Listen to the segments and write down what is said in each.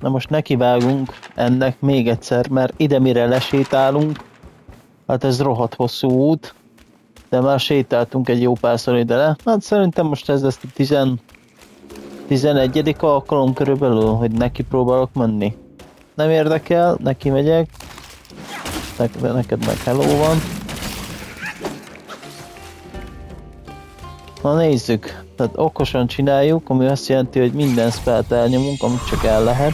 Na most nekivágunk ennek még egyszer, mert ide mire lesétálunk, hát ez rohadt hosszú út, de már sétáltunk egy jó párszor ide le. Hát szerintem most ez lesz a 10, 11. alkalom körülbelül, hogy neki próbálok menni. Nem érdekel, neki megyek. Ne- neked meg hello van. Na nézzük, tehát okosan csináljuk, ami azt jelenti, hogy minden spelt elnyomunk, amit csak el lehet.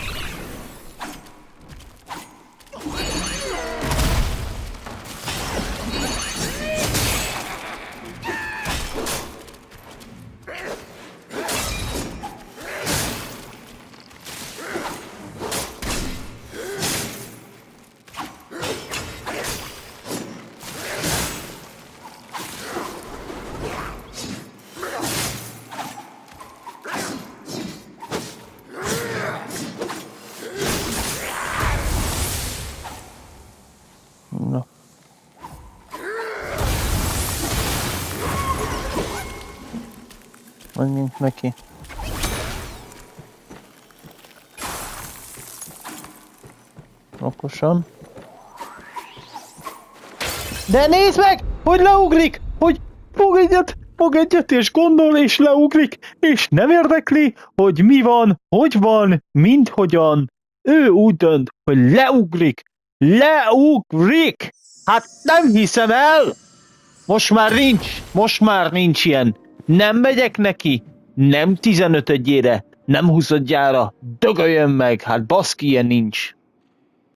Na. Menjünk neki. Okosan. De nézd meg, hogy leugrik, hogy fog egyet, fog egyet, és gondol, és leugrik, és nem érdekli, hogy mi van, hogy van, mint hogyan. Ő úgy dönt, hogy leugrik, leugrik! Hát nem hiszem el! Most már nincs, most már nincs ilyen. Nem megyek neki, nem 15 egyére, nem 20 dögöljön meg, hát baszki, ilyen nincs.